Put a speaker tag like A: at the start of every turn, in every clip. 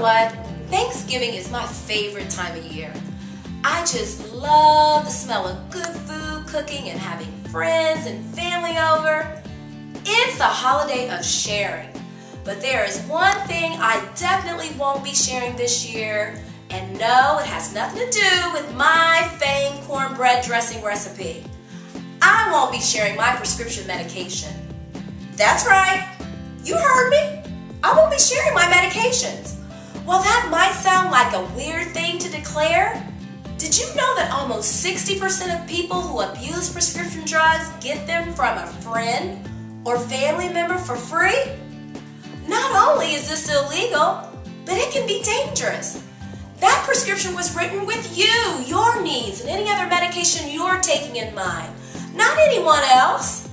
A: what? Thanksgiving is my favorite time of year. I just love the smell of good food cooking and having friends and family over. It's a holiday of sharing. But there is one thing I definitely won't be sharing this year, and no, it has nothing to do with my famed cornbread dressing recipe. I won't be sharing my prescription medication. That's right, you heard me. I won't be sharing my medications. While that might sound like a weird thing to declare, did you know that almost 60% of people who abuse prescription drugs get them from a friend or family member for free? Not only is this illegal, but it can be dangerous. That prescription was written with you, your needs, and any other medication you're taking in mind, not anyone else.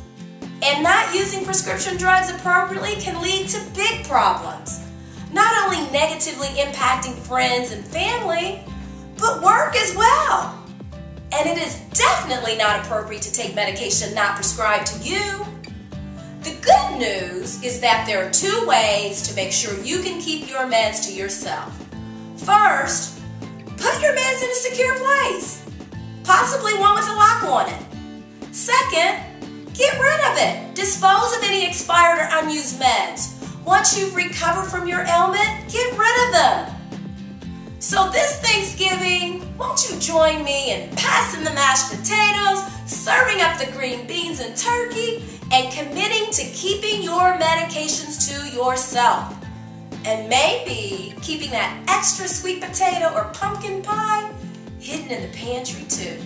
A: And not using prescription drugs appropriately can lead to big problems, not only negatively impacting friends and family, but work as well. And it is definitely not appropriate to take medication not prescribed to you. The good news is that there are two ways to make sure you can keep your meds to yourself. First, put your meds in a secure place, possibly one with a lock on it. Second, get rid of it. Dispose of any expired or unused meds. Once you've recovered from your ailment, get rid of them. So this Thanksgiving, won't you join me in passing the mashed potatoes, serving up the green beans and turkey, and committing to keeping your medications to yourself? And maybe keeping that extra sweet potato or pumpkin pie hidden in the pantry too.